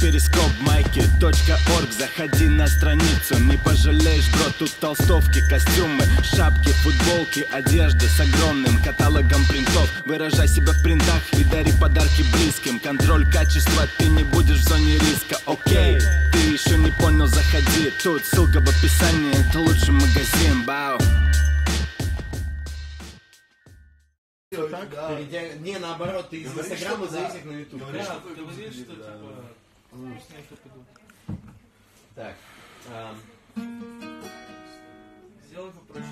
перископ майки .орг. Заходи на страницу, не пожалеешь, бро Тут толстовки, костюмы, шапки, футболки Одежда с огромным каталогом принтов. Выражай себя в принтах и дари подарки близким. Контроль качества, ты не будешь в зоне риска, окей Ты еще не понял, заходи. Тут ссылка в описании, это лучший магазин, бау Так, перейдя- Не, наоборот, ты из Инстаграма зависит на Ютуб. Да, ты говоришь, что типа... Так. ам, Сделай попроще.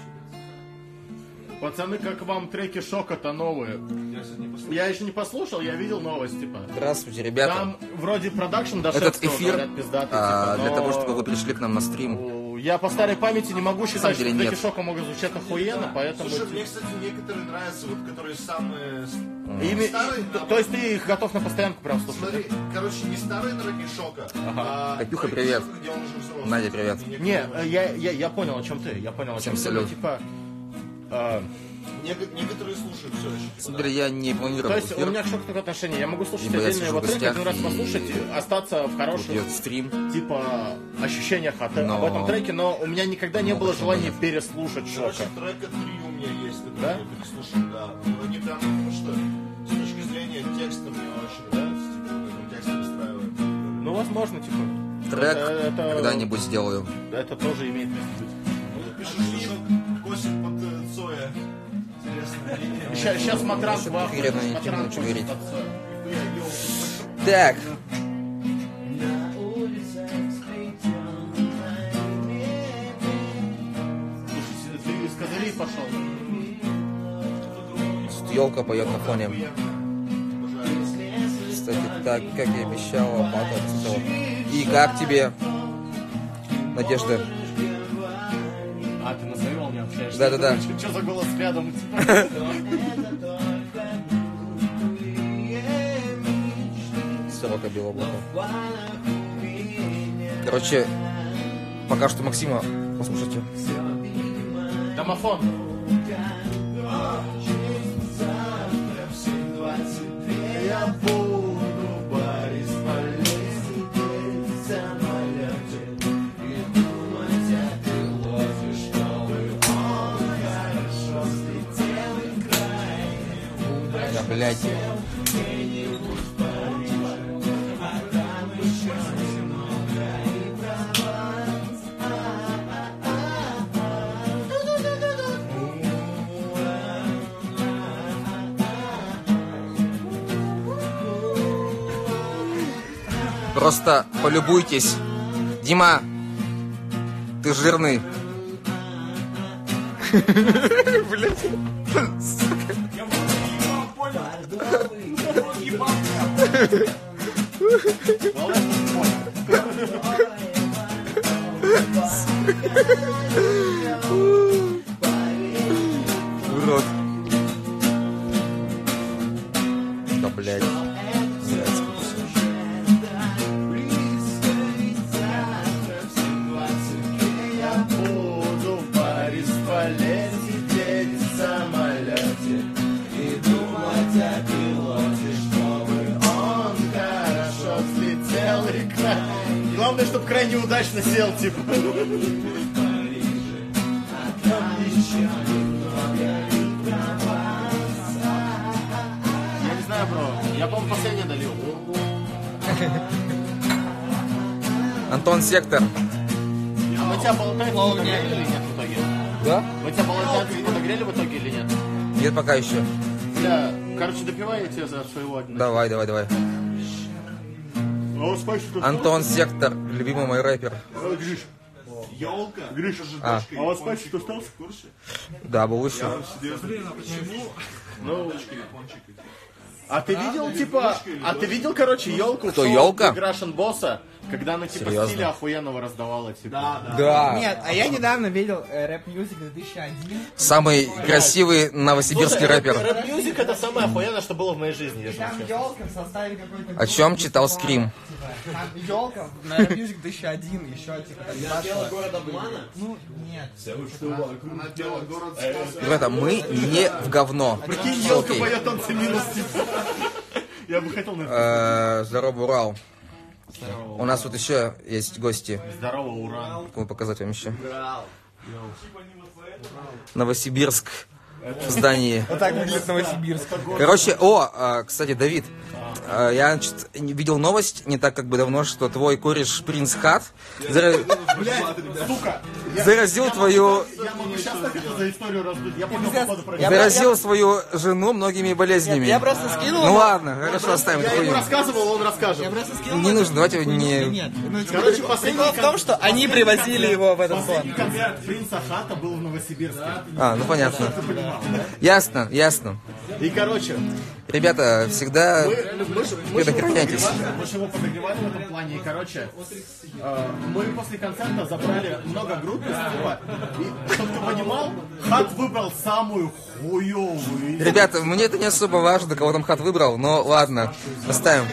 Пацаны, как вам треки Шока-то новые? Я не. Я еще не послушал, я видел новость, типа. Здравствуйте, ребята. Там вроде продакшн дошел, Этот эфир пиздатый, а, типа, для но- того, чтобы вы пришли к нам на стрим. Я по старой памяти не могу считать, что нет. Шока могут звучать охуенно, поэтому... Слушай, мне, кстати, некоторые нравятся, вот, которые самые... Ими- Старые, то, а то есть ты их готов на постоянку прям слушать? Смотри, короче, не старые треки Шока, а... Катюха, привет. Где он уже взрослый. Надя, привет. Не, э, я, я, я понял, о чем ты. Я понял, о чем ты. ну. Типа, неко- Некоторые слушают все еще. Смотри, я не то планировал есть у эфир. меня к Шоку такое отношение. Я могу слушать Ибо я отдельные сижу его гостях один раз и- послушать, остаться в хороших, Идет стрим. типа, ощущениях от, Но- об этом треке, но у меня никогда не Ну, было желания нет? переслушать Шока. Короче, трека три у меня есть, которые Да? я переслушал, да. Ну, Они прям, потому что с точки зрения текста мне очень нравится, типа, как он текст выстраивает. Ну, возможно, типа, Трек Это- это- когда-нибудь сделаю. это тоже имеет место быть. Под Цоя. Так, елка поет на фоне. Кстати, так, как я обещала, Бата отцветала. И как тебе, Надежда? А, ты на волне общаешься? Да-да-да. Что за голос рядом? Сорока белоблака. Короче, пока что Максима послушайте. Домофон. Блядь. Просто полюбуйтесь. Дима, ты жирный. Блядь. Урод. Да. Блядь, Главное, чтобы крайне удачно сел, типа. Я не знаю, бро. Я, по-моему, последний долил. Антон Сектор. А мы тебя болтать подогрели или нет в итоге? Да? Мы тебя болтать подогрели в итоге или нет? Нет, пока еще. Бля, короче, допивай я тебе за своего одного. Давай, давай, давай. Спасибо. Антон Сектор, любимый мой рэпер. Гриш. Елка, Гриша же А. А у вас пальчик остался? в курсе? Да, был еще. Блин, а почему? Ну, а ты видел, типа, а ты видел, короче, елку? Кто, ёлка? Russian босса, когда она, типа, Серьезно? стиля охуенного раздавала, типа. Да, да. Да. Нет, а я недавно видел рэп мьюзик 2001. Самый красивый новосибирский рэпер. Рэп-мюзик это самое охуенное, что было в моей жизни, если Там елка в составе какой-то... О чем читал типа, Скрим? типа, Там елка на рэп мьюзик 2001, еще типа там два человека. город обмана? Ну, нет. Она пела город. Ребята, мы не в говно. Прикинь, елка поет танцы минус, типа. Я бы хотел на Э, Здорово, Урал. У нас тут еще есть гости. Здорово, ура. Могу показать вам еще. Новосибирск в здании. Вот так выглядит Новосибирск. Короче, о, а, кстати, Давид, а, я значит, видел новость не так как бы давно, что твой кореш Принц Хат зара- заразил твою, заразил свою жену многими болезнями. Я просто скинул. Ну ладно, хорошо, оставим Я ему рассказывал, он расскажет. Я просто скинул. Не нужно, давайте не... Ну, типа, Короче, последний в том, что они привозили его в этот концерт принца Хата был в Новосибирске. А, ну понятно. Ясно, ясно. И, короче, Ребята, всегда мы, мы, предохраняйтесь. подогревали, мы ж его подогревали в этом плане. И, короче, э, мы после концерта забрали много групп из клуба. И, чтобы ты понимал, Хат выбрал самую хуевую. Ребята, мне это не особо важно, кого там хат выбрал, но ладно, оставим.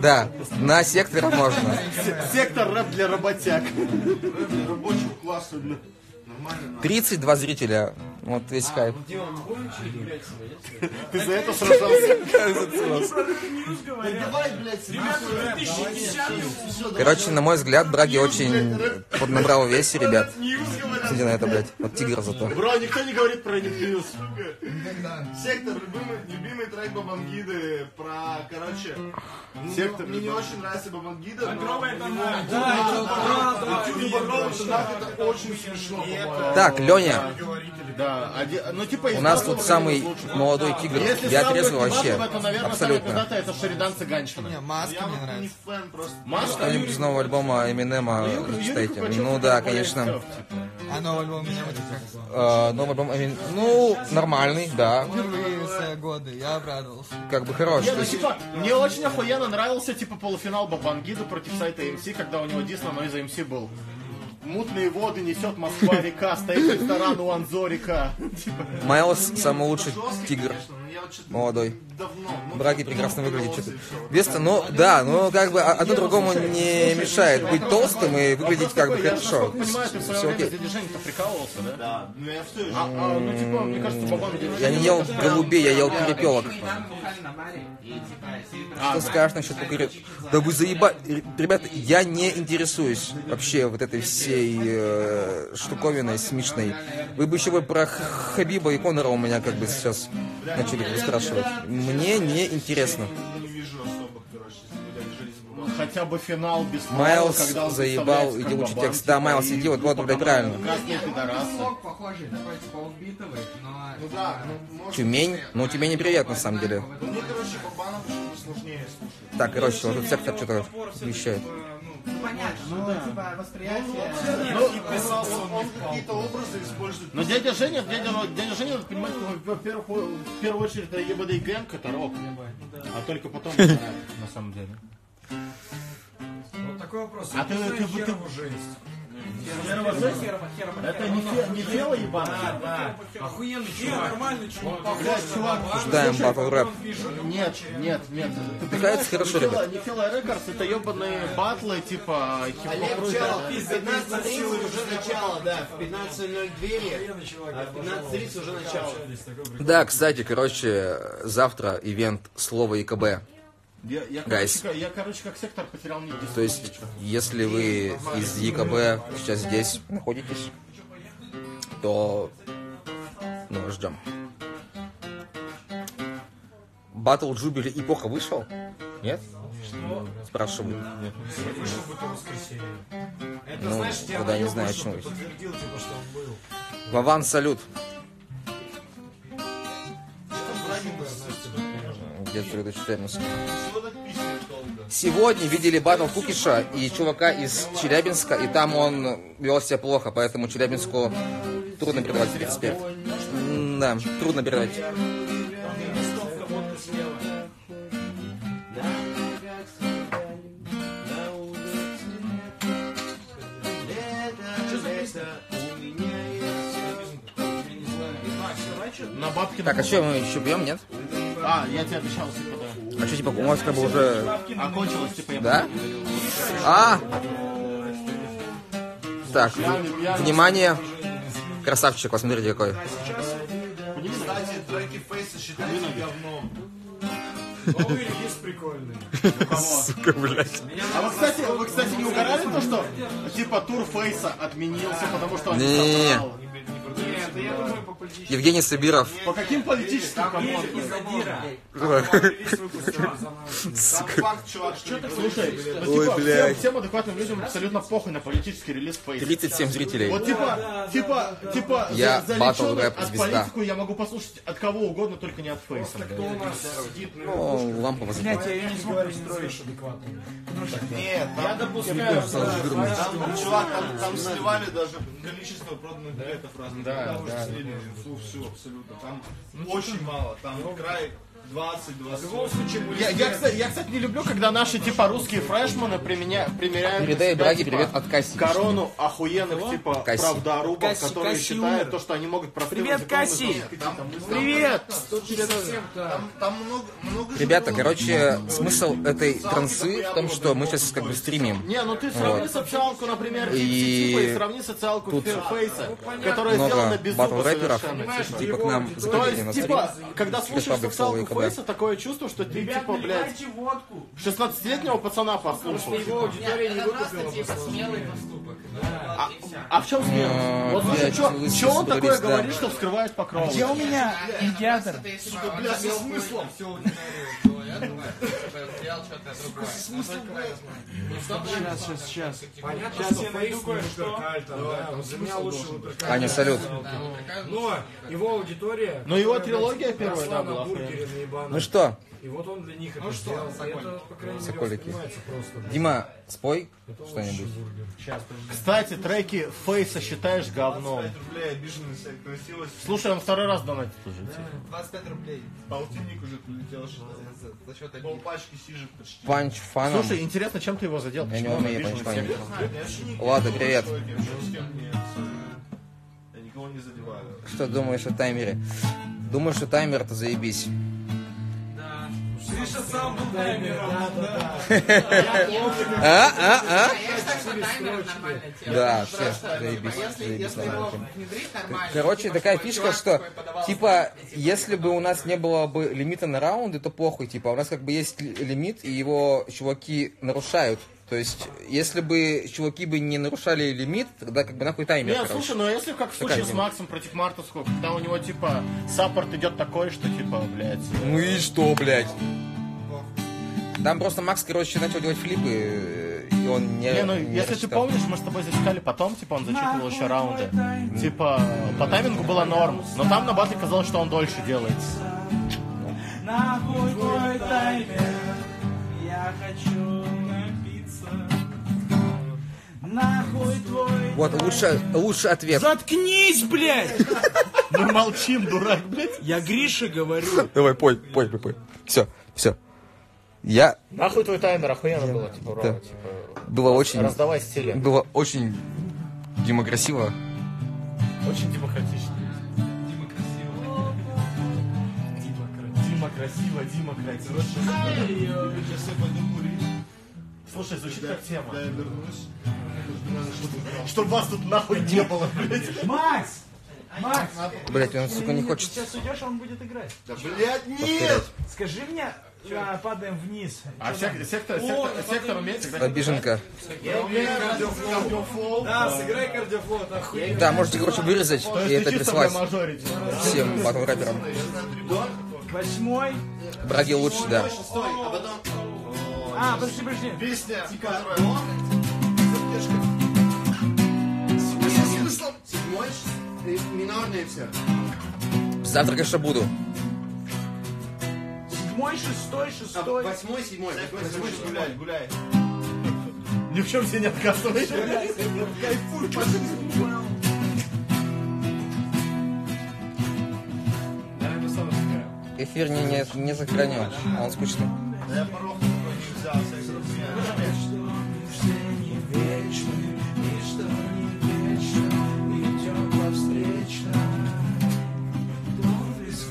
Да, на сектор можно. Сектор рэп для работяг. Рабочего класса, бля. 32 зрителя, вот весь хайп. Ты за это сражался? Давай, блядь, Короче, на мой взгляд, Браги очень поднабрал весе, ребят. Смотри на это, блядь. Вот тигр зато. Бро, никто не говорит про Ньюс. Сектор, любимый, любимый трек Бабангиды про, короче, Сектор, мне не очень нравится Бабангида, но... Это очень смешно. Так, Леня, Да, оди- ну типа... у нас тут самый молодой тигр. Если Я трезвый вообще. Небатова, то, наверное, самый Абсолютно. пиздатый это Шеридан Цыганщина. Не, маски Я мне вот не нравится. фэн просто. Что-нибудь из нового альбома Эминема читайте. Ну да, конечно. А новый альбом вот как Э, Новый альбом Эмин... Ну, нормальный, да. впервые за годы. Я обрадовался. Как бы хорош. Не, ну, типа, мне очень охуенно нравился типа полуфинал Бабангида против сайта МС, когда у него дис на Noise МС был. Мутные воды несет Москва река, стоит ресторан у Анзорика. Майлз самый лучший тигр. Молодой. давно. Ну, Браги прекрасно выглядит. Что-то. Веста, ну да, ну как бы одно другому не мешает быть толстым и выглядеть как бы я хорошо. насколько понимаю, ты в свое Все окей. да? Да, ну я все а, а, ну типа, мне кажется, Бабан дядя Я не ел голубей, я ел перепелок. А, Что скажешь насчет кукуря? Да вы заеба... Ребята, я не интересуюсь вообще вот этой всей э, штуковиной смешной. Вы бы еще бы про Хабиба и Конора у меня как бы сейчас начали спрашивать. Мне не интересно. Хотя бы финал без Майлз когда он заебал, иди Бабан, текст. Да, Майлз, иди, вот, вот, блядь, правильно. Ну ну, Тюмень? Ну, Тюмень неприятно, на самом деле. ну. Так, короче, вот тут сектор что-то вещает. Ну, понятно, ну, типа, восприятие... Ну, он, какие-то образы использует. Но дядя Женя, дядя, дядя Женя, надо понимать, во-первых, в первую очередь, это ебаный гэнг, это рок. А только потом, на самом деле. Вот такой вопрос. А ты, ты, ты, ты, жесть. это не, фе- не тело ебаное? Да, охуенный чувак. нормальный чувак. Блядь, чувак, Ждаем батл рэп. нет, нет, нет. Ты понимаешь, хорошо, не ребят. Фила- Не Фила Рекордс, это ебаные батлы, типа хип-хоп ру- 15.30 уже начало, да. В 15.00 двери, а в 15.30 уже начало. Да, кстати, короче, завтра ивент Слово ИКБ. Я, я, Гайс. короче, я, короче, как сектор потерял нить. То есть, если вы из ЕКБ сейчас здесь находитесь, то ну, вас ждем. Батл Джубили эпоха вышел? Нет? Спрашиваю. Вышел бы то воскресенье. Это, Ну, знаешь, тогда не знаю, о чем типа, что. Вован, салют. Где-то это 14. Сегодня видели батл Кукиша и чувака из Челябинска, и там он вел себя плохо, поэтому Челябинску трудно передавать, в Да, трудно передавать. На бабки Так, а что, мы еще пьем, нет? А, я тебе обещал, типа, да. А что, типа, у вас как бы уже... Окончилось, типа, я Да? А! Так, внимание. Красавчик, посмотрите какой. Кстати, треки Фейса считаются говном. Новый релиз прикольный. Сука, блядь. А вы, кстати, вы, кстати, не угорали то, что типа тур Фейса отменился, потому что он не Не-не-не. собрал? Евгений Сабиров. По каким политическим командам? Слушай, ну Ой, типа, всем, адекватным людям абсолютно похуй на политический релиз Фейса. 37 зрителей. Вот типа, типа, типа, Я за, батл рэп от звезда. политику я могу послушать от кого угодно, только не от Фейса. блядь. О, лампа возникла. я не смог построить адекватно. Нет, Я допускаю, там, чувак, там, там сливали даже количество проданных билетов разных. Да, да. Все, абсолютно. Там очень мало. Там край 20, 20. Я, я, кстати, я, кстати, не люблю, когда наши типа русские фрешманы применя, примеряют Передай себя, Браге типа, привет от Касси. корону охуенных типа Касси. правдорубов, Касси, которые Касси считают умер. то, что они могут простым Привет, Касси! Привет! Там, там много, много Ребята, короче, смысл этой трансы в том, что мы сейчас как бы стримим. Не, ну ты сравни социалку, например, И и... и сравни социалку тут Фейса, которая сделана Много без зуба совершенно. Типа к нам заходили на стрим. типа, когда слушаешь Soul и социалку Фейса, такое чувство, что ты, типа, блядь, 16-летнего пацана послушал. его аудитория не выкупила. Просто типа смелый поступок. А, а в чем смелость? А, Вот слушай, блядь, что лысый он такое говорит, что вскрывает покров? Где у меня медиатор? Бля, со смыслом. Всю аудиторию говорят, сделал что-то другое. Сейчас, сейчас, сейчас. Понятно, что я найду кое-что. Аня, салют. Но его аудитория... Ну, его трилогия первая, да, была. Ну что, И вот он для них это сделал. И это, по крайней мере, Соколики. просто. Дима, спой что-нибудь. Кстати, треки Фейса считаешь говном. 25 рублей обиженный себя красивость. Слушай, он второй раз донатит уже. типа. 25 рублей Полтинник уже прилетел. что за, счет обид. Полпачки сижек почти. Панч фаном. Слушай, интересно, чем ты его задел? Я не Почему умею панч. Ладно, привет. Кем не задеваю. Что думаешь о таймере? Думаю, что таймер это заебись. А, а, а? Я считаю, что таймер нормальная тема. Да, все, Просто, заебись, типа, если, заебись его нормально. Короче, такая фишка, что типа, если бы у нас не было бы лимита на раунды, то похуй, типа, у нас как бы есть ли- лимит, и его чуваки нарушают. То есть, если бы чуваки бы не нарушали лимит, тогда как бы нахуй таймер, Не, короче. слушай, ну а если как в случае с. Максом против Мартовского, когда у него типа саппорт идет такой, что типа, блядь. Ну и что, блядь? Там просто Макс, короче, начал делать флипы, э, и он не Не, ну не если ты рассчитал. помнишь, мы с тобой засекали потом, типа он зачитывал еще раунды. Типа, по таймингу было норм, но там на батле казалось, что он дольше делает. Нахуй твой таймер, я хочу. Нахуй твой... Вот, лучше, лучший ответ. Заткнись, блядь! Мы молчим, дурак, блядь. Я Грише говорю. Давай, пой, пой, пой, пой. Все, все. Я Нахуй твой таймер, охуенно было, типа, Да. Типа, было очень... раздавай стили. Было очень... Дима, красиво. Очень демократично. Дима красиво, Дима красиво. Слушай, звучит как тема. Да, я вернусь. Чтобы вас тут нахуй не было, блядь. Макс! Макс! Блять, он, сука, не хочет Сейчас уйдешь, а он будет играть. Да, блядь, нет! Скажи мне, а, падаем вниз. А сек- сектор, сектор, сектор умеет Обиженка. кардиофол. Да, сыграй охуенно. Да, можете, короче, вырезать и это прислать всем батл рэперам. Восьмой. Браги лучше, да. А потом А, подожди, подожди. песня, которая... Задержка. С смыслом? Седьмой, минорные все. Завтра, конечно, буду. Седьмой, шестой, А, шестой. Восьмой, седьмой, восьмой, седьмой, гуляй, гуляй. Ни в чем себе не отказывай. Сам сыграю. Эфир не, не, не сохранил. Он скучный.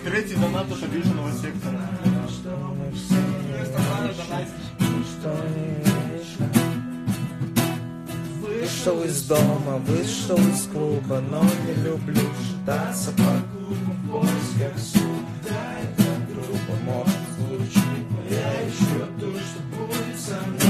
Третий донат от обиженного сектора. Вышел из дома, вышел из клуба, но не люблю шататься по клубу в поисках суда. Это грубо, может, звучит взгляд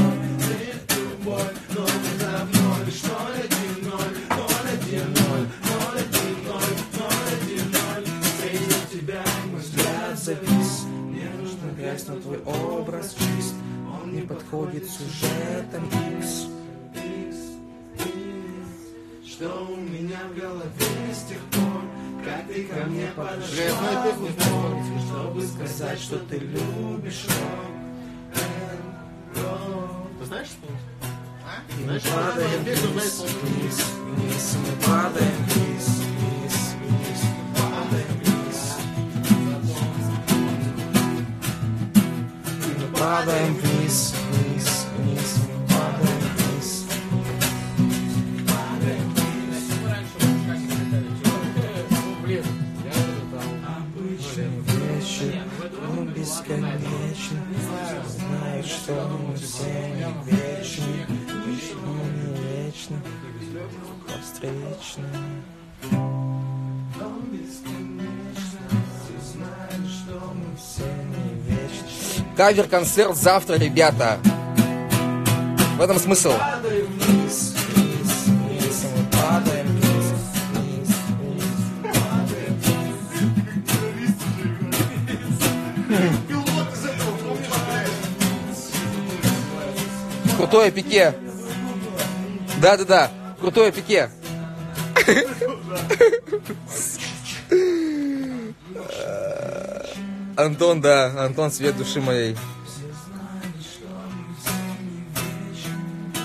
Но твой образ чист. Он не подходит сюжетом Икс. Что у меня в голове с тех пор, как ты ко мне знаю песню, подошел, чтобы сказать, что ты любишь рок. Ты знаешь, что? И мы падаем вниз, вниз, вниз. Мы падаем вниз, мы Кавер-концерт завтра, ребята! В этом смысл. Падаем Крутое пике. Да-да-да, крутое пике. Антон, да, Антон, свет души моей.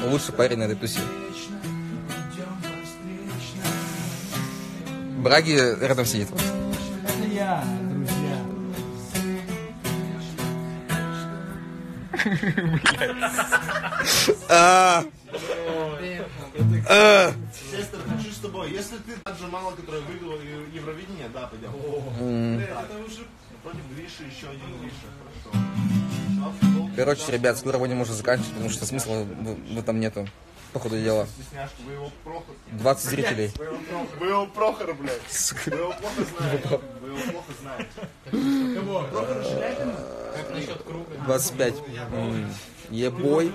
Лучший парень на этой тусе. Браги рядом сидит. Это я, друзья. А, а. Честер, хочу с тобой. Если ты так же мало, который выиграл Ев- Евровидение, да, пойдем. Это уже против Гриши еще один Гриша. Хорошо. Начала футбол. Короче, ребят, скоро будем уже заканчивать, потому что смысла в, в этом нету. По ходу дела. Стесняшка, вы его Прохор. 20 зрителей. Вы его Прохор, блядь. Вы его плохо знаете. Вы его плохо знаете. Как насчет круга? 25. М, Ебой.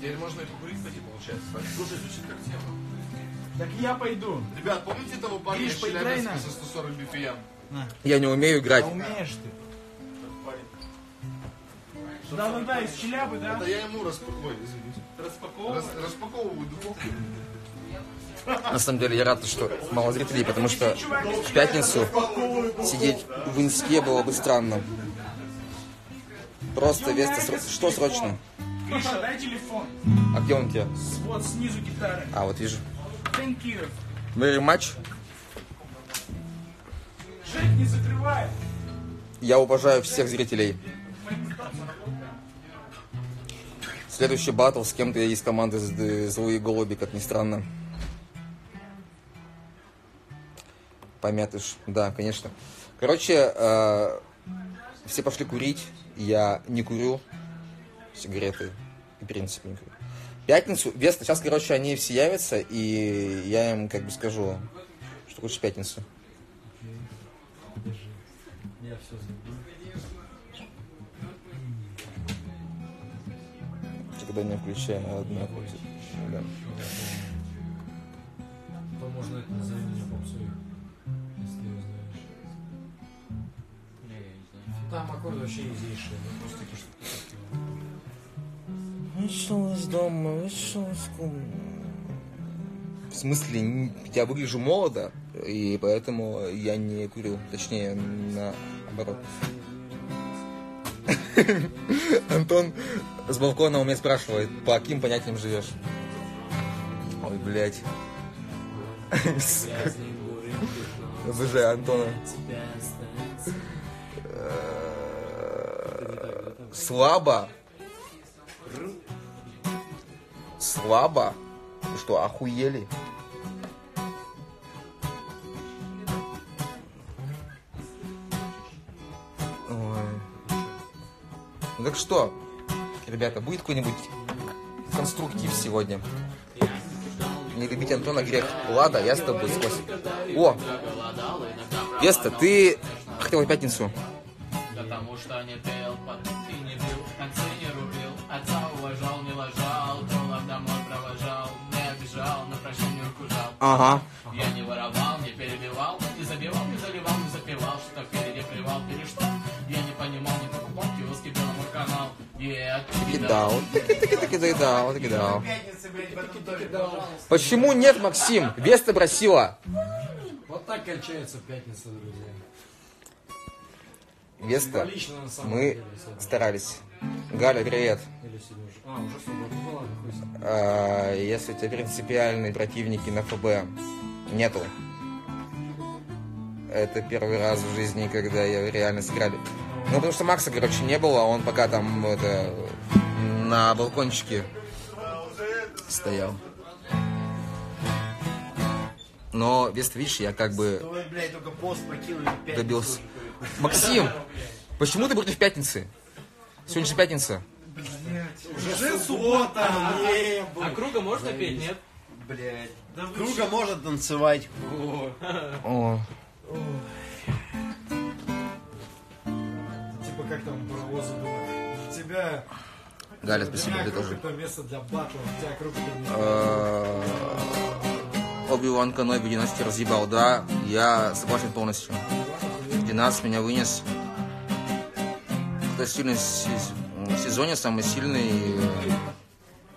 Теперь можно и покурить пойти, получается. Слушай, звучит как тема. Так я пойду. Ребят, помните того парня нам. со 140 BPM? Я не умею играть. А умеешь ты? Да-да-да, из Челябы, да? Это я ему распаковываю, извините. Рас- распаковываю духовку. На самом деле я рад, что мало зрителей, потому что в пятницу сидеть в инсте было бы странно. Просто Веста, сро- что срочно? Гриша, дай телефон. А где он у тебя? Вот снизу гитары. А, вот вижу. Thank you. Very much. Я уважаю всех зрителей. Следующий батл с кем-то из команды Злые Голуби, как ни странно. Помятыш, да, конечно. Короче, э, все пошли курить. Я не курю сигареты. И, в принципе, не курю. Пятницу, Веста, сейчас, короче, они все явятся, и я им как бы скажу, что хочешь в пятницу. Я все забыл. Когда не включаю, одна ходит. Да. То можно это назови меня попсой, если ее знаешь. Не, я не знаю. Там аккорды вообще изейшие, ну просто такие, что Вышел из дома, вышел из комнаты. В смысле, я выгляжу молодо, и поэтому я не курю. Точнее, наоборот. Антон с балкона у меня спрашивает, по каким понятиям живешь? Ой, блядь. Обожаю Антона. Э, Слабо. Слабо? Что, охуели? Так что, ребята, будет какой-нибудь конструктив сегодня? Не любить Антона грех. Лада, я с тобой сквозь. О! Веста, ты хотела пятницу. Потому что не пел, ты не бил, концы не рубил, отца уважал, не лажал, троллов домой провожал, не обижал, на прощание руку жал. Ага. Таки дал, таки таки таки таки дал, таки пожалуйста. Почему нет, Максим? Веста просила. Вот так кончается пятница, друзья. Веста, мы деле. Старались. Галя, привет. А. Ну с. А, Если у тебя принципиальные противники на ФБ, нету. Это первый раз в жизни, когда я реально сыграли. Ну, потому что Макса, короче, не было, он пока там это, на балкончике стоял. Но, Вест, видишь, я как бы блядь, добился. Максим, почему ты против пятницы? Сегодня же пятница. Уже суббота, А круга можно петь, нет? блядь. Круга может танцевать. О, Типа как там паровозы думают. У тебя... Галя, спасибо, ты тоже. это место для батла, у тебя круг это. Э, Оби-Ван Каноби 90 разъебал, да, я согласен полностью. 12 меня вынес. Кто сильный в сез- в сезоне, самый сильный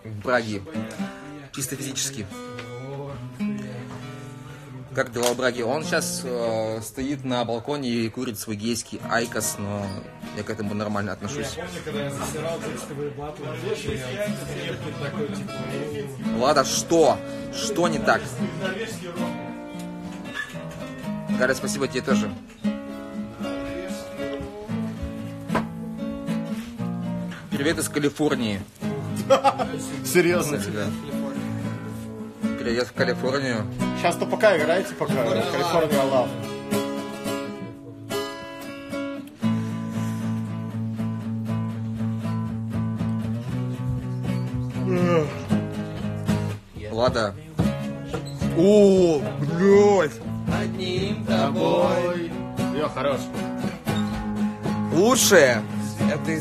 э, в Браге. Чисто физически. Как Браге? Он сейчас э, стоит на балконе и курит свой гейский айкос, но я к этому нормально Я отношусь. помню, когда я засирал текстовые батлы, я такой, типа, «О, Влада, что? Что не так? Галя, спасибо тебе тоже. Привет из Калифорнии. Серьезно. Тебя. Привет в Калифорнию. Сейчас-то пока играете, пока. Калифорния Лав. Влада. О, блядь. Одним тобой. Ее хорош. Лучшее. Это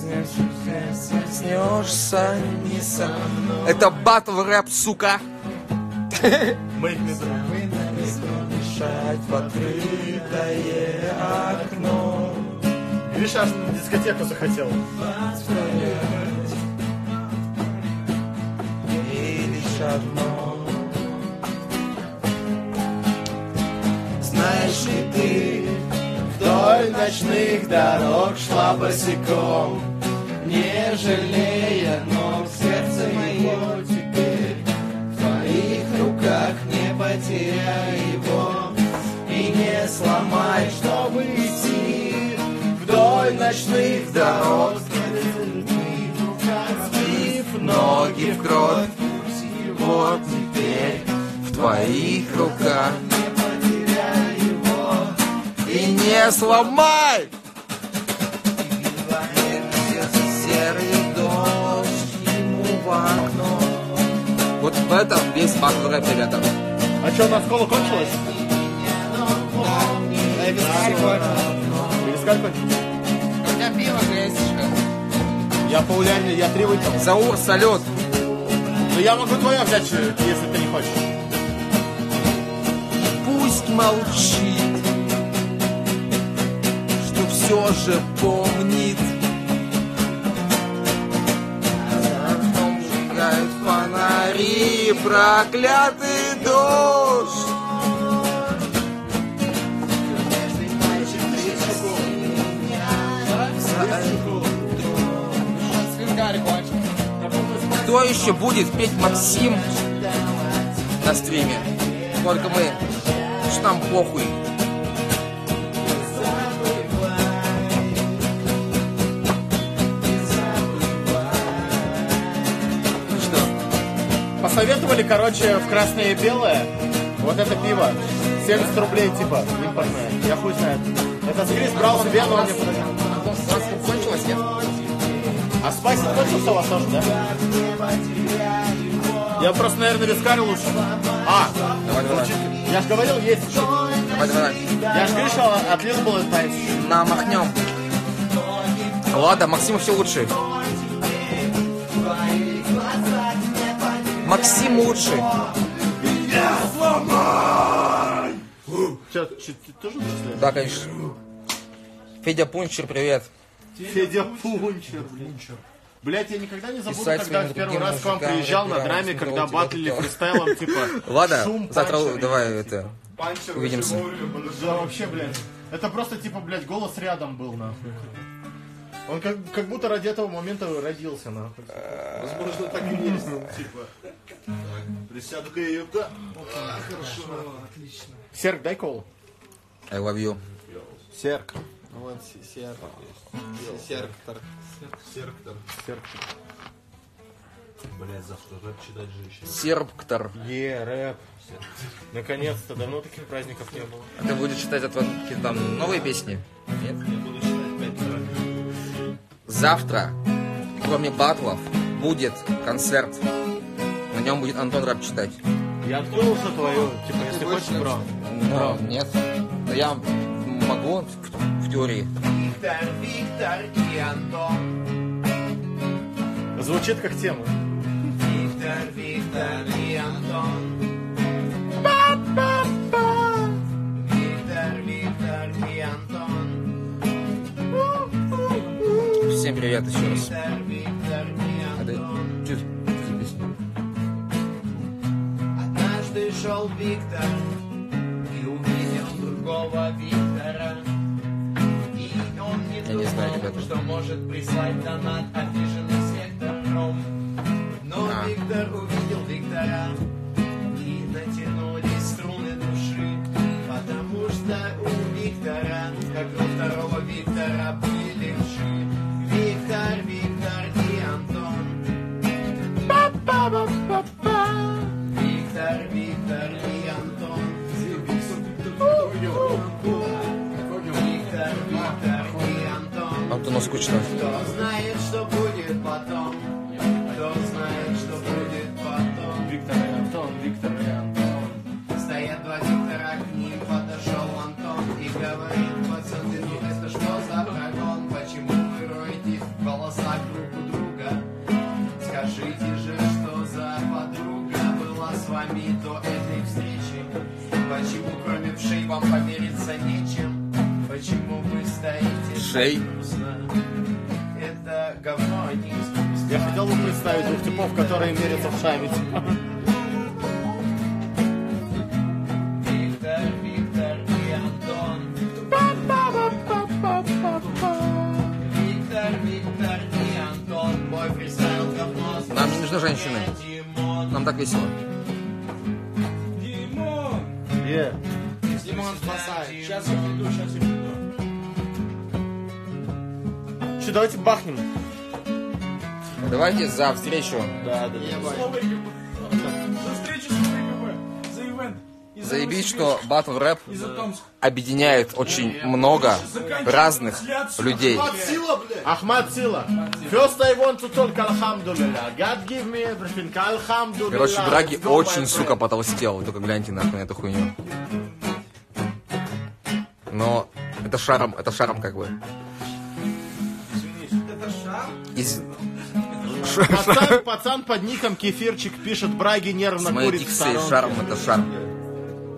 снешься не со мной. Это батл рэп, сука. Мы знаем. Дышать в открытое окно. Видишь, аж на дискотеку захотел. И лишь одно Знаешь ли ты Вдоль ночных дорог шла босиком, Не жалея ног, руках не потеряй его И не сломай, чтобы идти Вдоль ночных дорог. Сбив ноги в кровь Вот теперь в твоих руках. И не сломай! Серый дождь ему в в этом весь батл рэп, ребята. А что, у нас школа кончилась? Вискарь кончилась? У меня пиво, грязишка. Я по Уляне, я три выпил. Заур, салют. Но я могу твое взять, если ты не хочешь. Пусть молчит, что все же помнит. Фонари, проклятый дождь. Кто еще будет петь Максим на стриме? Только мы. Что нам похуй? Посоветовали, короче, в красное и белое. Вот это пиво. 70 рублей, типа, импортное. Я хуй знает. Это Скрис брал себе, но он мне подарил. Кончилось, нет? А спайси кончился у вас тоже, да? Я просто, наверное, вискарь лучше. А, Давай, давай. я же говорил, есть еще. Давай, давай. Я же говорил, что отлил был этот танец. Намахнем. Ладно, Максим все лучше. Максим лучше. Че, че, ты тоже начинаешь? Да, конечно. Федя Пунчер, привет. Федя Пунчер, блин. Блять, я никогда не забуду, Писать когда в первый раз к вам приезжал на драме, когда батлили фристайлом, типа, Ладно, шум, завтра давай это. Панчер Увидимся. Да, вообще, блядь. Это просто, типа, блядь, голос рядом был, нахуй. Он как, как будто ради этого момента родился, нахуй. Возможно, так и есть. ну, Типа, присяду-ка я ее да. Хорошо. Серк, дай кол. I love you. Серк. Вот серк. Серктор. Серктор. Серк. Блять, завтра рэп читать же еще. Серптор. Е, рэп. Наконец-то, давно таких праздников не было. А ты будешь читать от какие-то там новые песни? Нет? Буду читать. Завтра, кроме батлов, будет концерт. На нем будет Антон рэп читать. Я открыл уже твою, типа, если хочешь, бро. Но нет. Но я могу в, в теории. Виктор, Виктор и Антон. Звучит как тема. Виктор, Виктор и Привет еще раз. Это чуть? Однажды шел Виктор и увидел другого Виктора. И он не Я думал, не знаю, ребята. что может прислать донат обиженный сектором. Но А. Виктор увидел Виктора и Антон. Мой фристайл говно. Нам не нужны женщины. Нам так весело. Е. Димон спасает. Сейчас я приду, сейчас я приду. Че, давайте бахнем. Давайте за встречу. Да, да, да. За встречу с за ивент. Заебись, что батл рэп объединяет очень много разных людей. Сила, блядь! Ахмад Сила. First I want to talk Alhamdulillah. God give me everything. Alhamdulillah. Короче, Драги очень, сука, потолстел. Вы только гляньте нахуй на эту хуйню. Но это шаром, это шаром как бы. Это шар. Из... Пацан, пацан под ником Кефирчик пишет, Браги нервно С курит в сторонке». шаром, это шарм.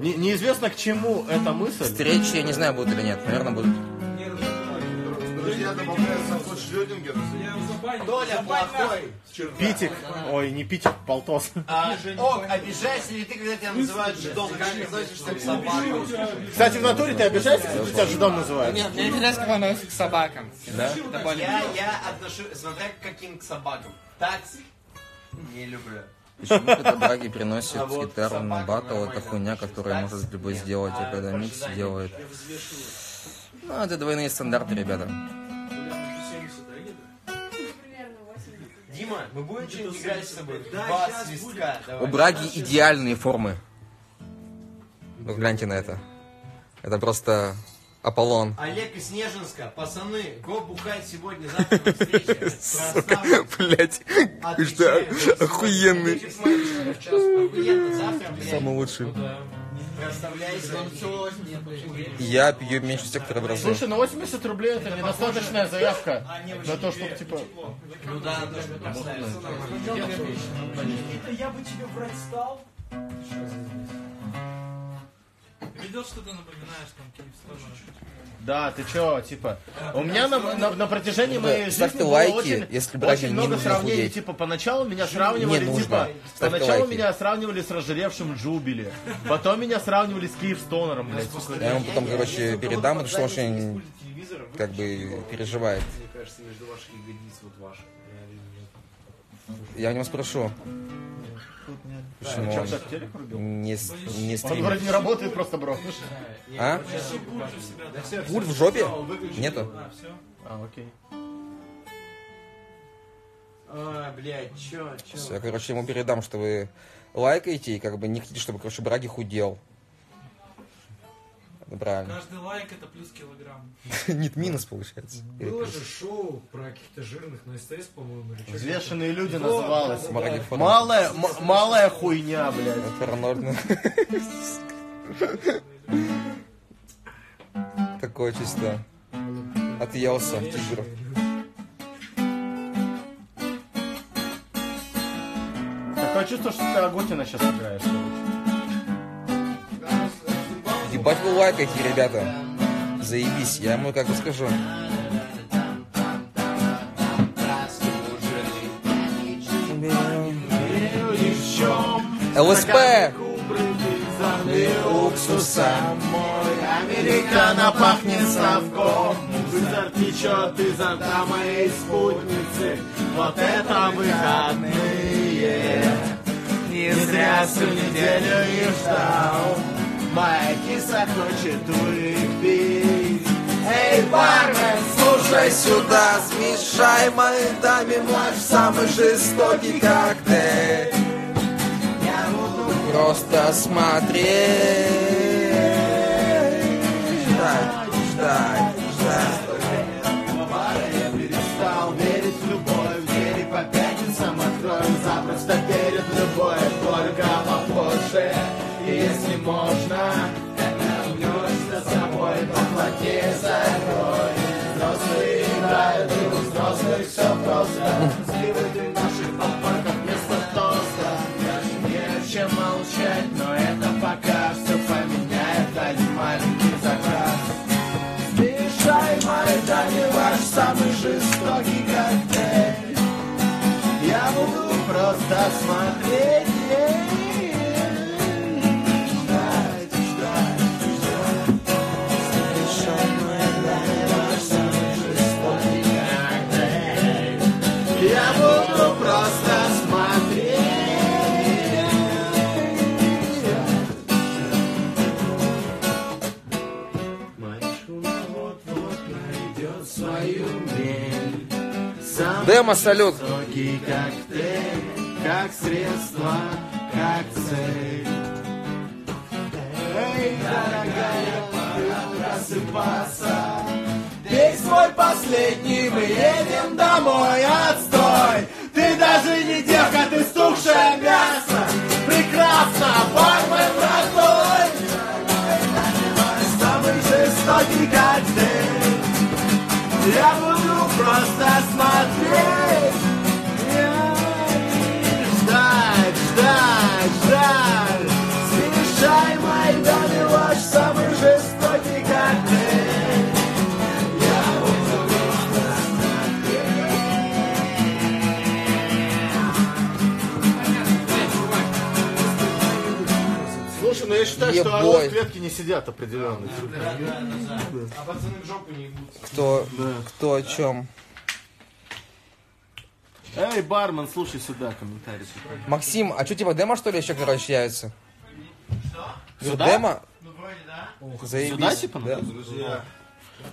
Не- неизвестно к чему эта мысль. Встречи, я не знаю, будут или нет. Наверное, будут. Подожди, я добавляю заход Шрёдингера. Я забанил. Толя плохой. Питик. Ой, не Питик, Полтос. А, Ок, обижаешься ли ты, когда тебя называют жидом? Как относишься к собакам? Кстати, в натуре ты обижаешься, если тебя жидом называют? Нет, интересно, как он относится к собакам. Да? Я, я отношу, смотря к каким к собакам. Такс не люблю. Почему когда Драги приносит А вот гитару на батл, это хуйня, которая может любой сделать, а когда микс делает. Ну, это двойные стандарты, ребята. Бля, уже 70, да, где-то? Дима, мы будем что-нибудь играть с тобой? Два свистка. У. Браги идеальные формы. Ну, гляньте на это. Это просто Аполлон. Олег из Снежинска, пацаны, го бухать сегодня, завтра на встрече. Сука, блять, ты что, охуенный. Блядь. Самый лучший. Я пью меньше сектора в разы. Слушай, ну 80 рублей это недостаточная заявка на то, чтобы типа... Ну да. Это я бы тебе брать стал. видел, что ты напоминаешь там Киевстона? Да, ты чё, типа, у меня на, на, на протяжении моей жизни ставьте было лайки, очень, если очень много сравнений, худеть. типа, поначалу меня сравнивали, Не нужно. типа, Ставьте поначалу лайки. меня сравнивали с разжиревшим Джубили, потом меня сравнивали с Киевстонером, блядь. Я ему потом, короче, передам, потому что очень, как бы, переживает. Мне кажется, между ваших ягодиц вот ваши. Я у него спрошу. Почему Чё, он так телек врубил? не, не Он стримит? вроде не работает, просто бро. А? Пульт в жопе? Нету? А, все. А, окей. А, блядь, чё, чё? Всё, Я, короче, ему передам, что вы лайкаете и как бы не хотите, чтобы, короче, Браги худел. Правильно. Каждый лайк это плюс килограмм. Нет, минус получается. Было же шоу про каких-то жирных на СТС, по-моему, Взвешенные люди называлось. Малая, малая хуйня, блядь. Это Арнольд. Такое чисто. Отъелся тигр. Такое чувство, что ты Агутина сейчас играешь, вы лайкаете, ребята. Заебись, я ему как бы скажу. ЛСП! Уксуса. Американо пахнет совком Изо течет изо рта моей спутницы Вот это выходные Не зря всю неделю и ждал Моя киса хочет выпить Эй, бармен, Слушай сюда, смешай мои даме наш самый жестокий коктейль. я буду Просто смотреть. Ждать, ждать, ждать. Двери по пятницам открою Запросто верит в можно. Вернусь за собой Поплотнее закрой Взрослые играют И у взрослых все просто. Сливают им наших подпорках вместо тоста. Даже не чем молчать Но это пока все поменяет Один маленький заказ. Смешай мои даме ваш самый жестокий коктейль. Я буду просто смотреть Демо, салют. высокий коктейль, как средство, как цель. Эй, дорогая, пора просыпаться. Пей свой последний, мы едем домой, отстой. Ты даже не девка, ты стухшее мясо. Прекрасно, бармен родной. Самый жестокий коктейль Я буду Смешай мои даме ваш самый жестокий коктейль Я буду просто Слушай, ну я считаю, что орлы в клетке не сидят определенно. А пацаны в жопу не ебутся. Кто, кто о чем? Эй, бармен, слушай сюда комментарий. Максим, а что, типа демо, что ли, еще, короче, яйца? Сюда? Демо? Ну, вроде, да. Заебись. Сюда, типа, Да. надо?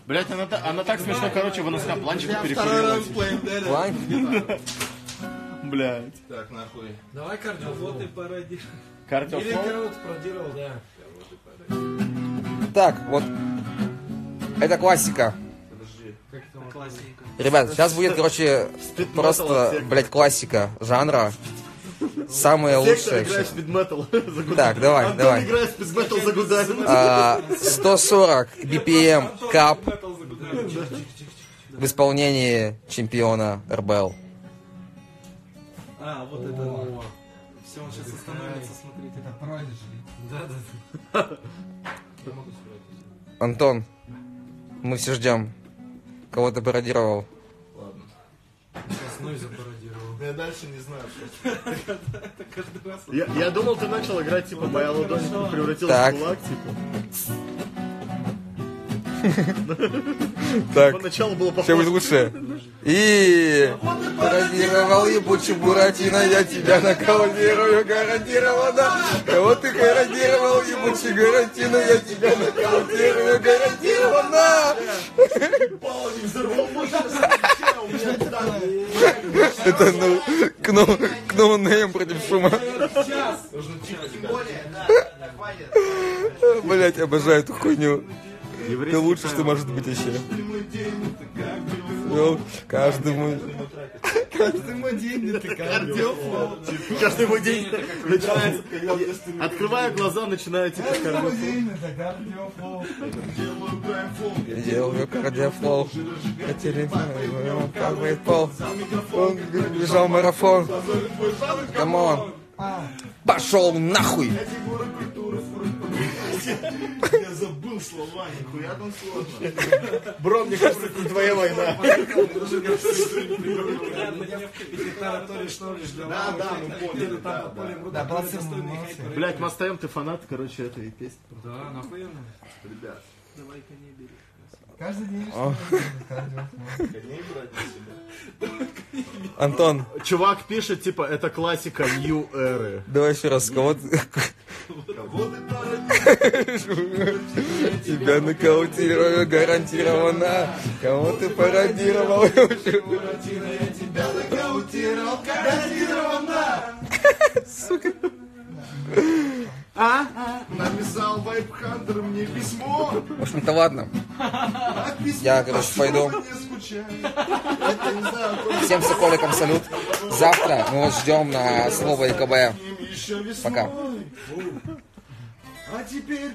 Блять, она, она так смешно, короче, в НСК планчику перекурила. План? Блять. Так, нахуй. Давай кардиофлот и пародируй. Или Кардиофлот? кого-то пародировал, да. Так, вот. Это классика. Классика. Ребят, сейчас будет, короче, просто, блядь, классика жанра. Самое лучшее. играет всё. спидметал за. Так, давай, Антон давай. играет спидметал за Гударем. А, 140 BPM кап в исполнении чемпиона РБЛ. А, вот это. Все, он сейчас остановится, смотрите. Это Prodigy. Да, да. Антон, мы все ждем. Кого ты пародировал? Сейчас Нойза пародировал. Я дальше не знаю. Я, я думал, ты начал играть, типа, моя ладонь превратилась Так. в кулак, типа. Так, Поначалу было все будет похоже. лучше. И пародировал ебучий Буратино, я тебя нокаутирую гарантированно. Кого ты пародировал, ебучий Буратино, я тебя нокаутирую гарантированно. Взорвал машину, у меня так. Это ну, кно, кноунейм против шума. Блять, обожаю эту хуйню. Это лучше, что может быть еще. Каждый мой... Каждый мой день это cardio flow. Каждый мой день начинается. Открываю глаза, начинаю, типа, cardio flow. Делаю cardio flow. Хотели падает пол. Он бежал марафон. Come on. Пошел нахуй. Я забыл слова, нихуя там сложно. Бро, мне кажется, это не твоя война. Да, да, мы поняли. да. Блять, мы остаем, ты фанат, короче, этой песни. Да, нахуй. Ребят. Каждый день О. что-то кардиофлоу. Антон, Чувак пишет, типа, это классика New эры. давай еще раз. Кого ты... Тебя нокаутирую гарантированно. Кого ты пародировал? Сука. Написал Вайпхантер мне письмо. В общем-то, ладно. А письмо Я, короче, пойду. Всем соколикам салют. Завтра мы вас ждем на слово ИКБ. Пока. А теперь